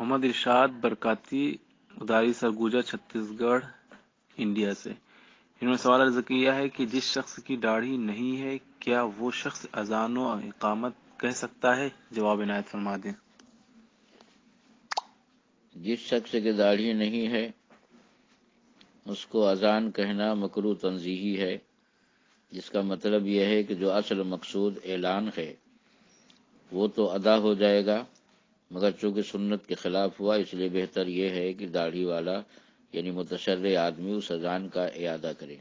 محمد ارشاد برکاتی اداری سرگوجا چھتیس گڑھ انڈیا سے۔ انہوں نے سوال عرض کیا ہے کہ جس شخص کی داڑھی نہیں ہے، کیا وہ شخص اذان و اقامت کہہ سکتا ہے؟ جواب عنایت فرما دیں۔ جس شخص کی داڑھی نہیں ہے، اس کو اذان کہنا مکرو تنظیحی ہے، جس کا مطلب یہ ہے کہ جو اصل مقصود اعلان ہے، وہ تو ادا ہو جائے گا۔ مگر چونکہ سنت کے خلاف ہوا، اس لیے بہتر یہ ہے کہ داڑھی والا یعنی متشر آدمی، اس اذان کا اعادہ کرے۔